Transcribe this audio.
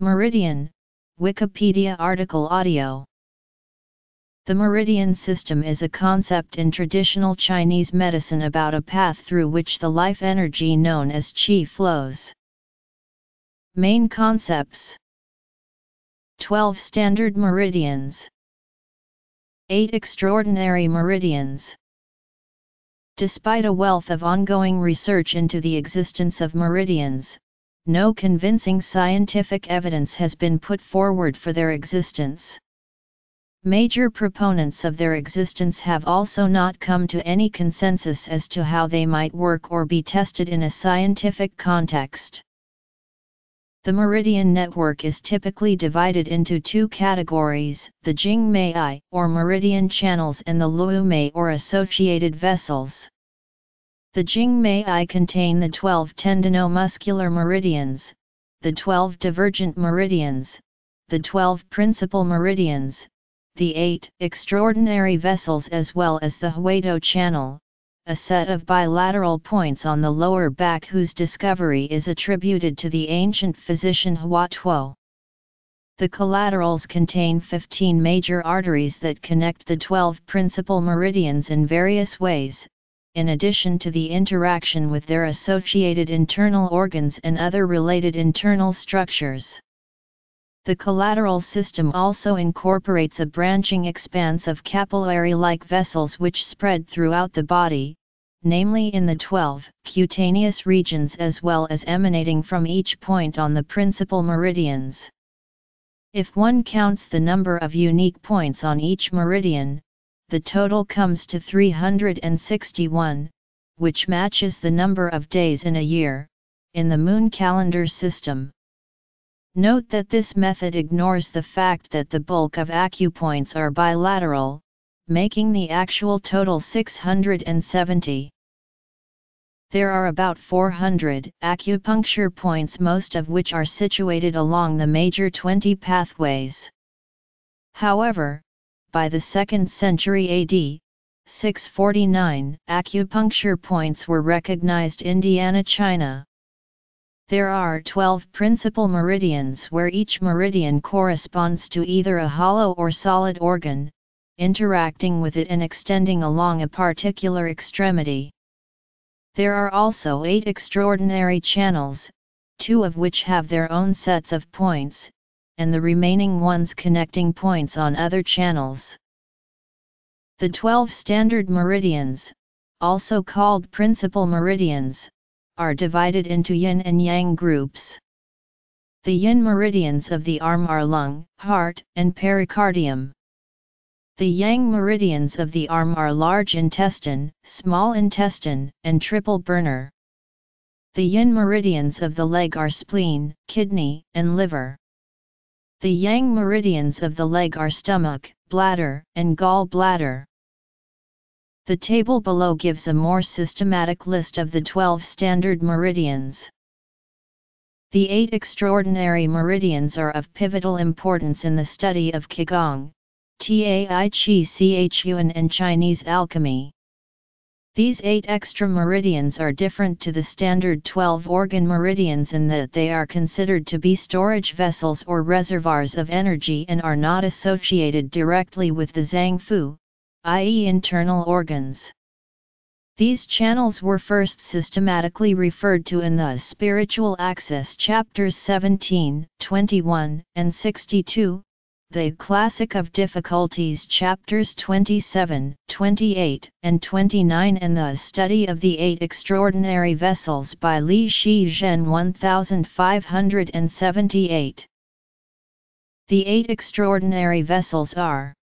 Meridian, Wikipedia article audio. The meridian system is a concept in traditional Chinese medicine about a path through which the life energy known as qi flows. Main concepts. 12 standard meridians. 8 extraordinary meridians. Despite a wealth of ongoing research into the existence of meridians, no convincing scientific evidence has been put forward for their existence. Major proponents of their existence have also not come to any consensus as to how they might work or be tested in a scientific context. The meridian network is typically divided into two categories, the Jingmai or meridian channels and the Luomai or associated vessels. The Jingmai contain the 12 tendinomuscular meridians, the 12 divergent meridians, the 12 principal meridians, the 8 extraordinary vessels as well as the Huatuo channel, a set of bilateral points on the lower back whose discovery is attributed to the ancient physician Hua Tuo. The collaterals contain 15 major arteries that connect the 12 principal meridians in various ways, in addition to the interaction with their associated internal organs and other related internal structures. The collateral system also incorporates a branching expanse of capillary-like vessels which spread throughout the body, namely in the 12 cutaneous regions as well as emanating from each point on the principal meridians. If one counts the number of unique points on each meridian, the total comes to 361, which matches the number of days in a year, in the moon calendar system. Note that this method ignores the fact that the bulk of acupoints are bilateral, making the actual total 670. There are about 400 acupuncture points most of which are situated along the major 20 pathways. However, by the 2nd century AD, 649 acupuncture points were recognized in Indiana China. There are 12 principal meridians where each meridian corresponds to either a hollow or solid organ, interacting with it and extending along a particular extremity. There are also eight extraordinary channels, two of which have their own sets of points, and the remaining ones connecting points on other channels. The 12 standard meridians, also called principal meridians, are divided into yin and yang groups. The yin meridians of the arm are lung, heart, and pericardium. The yang meridians of the arm are large intestine, small intestine, and triple burner. The yin meridians of the leg are spleen, kidney, and liver. The yang meridians of the leg are stomach, bladder, and gall bladder. The table below gives a more systematic list of the 12 standard meridians. The eight extraordinary meridians are of pivotal importance in the study of Qigong, Tai Chi Chuan and Chinese alchemy. These eight extra meridians are different to the standard 12 organ meridians in that they are considered to be storage vessels or reservoirs of energy and are not associated directly with the Zang Fu, i.e. internal organs. These channels were first systematically referred to in the Spiritual Axis chapters 17, 21, and 62, the Classic of Difficulties chapters 27, 28, and 29 and the Study of the Eight Extraordinary Vessels by Li Shi Zhen 1578. The eight extraordinary vessels are